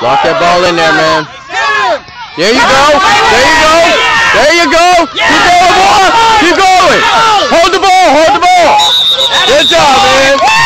Lock that ball in there, man. There you go. There you go. There you go. Keep going, boy. Keep going. Hold the ball. Hold the ball. Good job, man.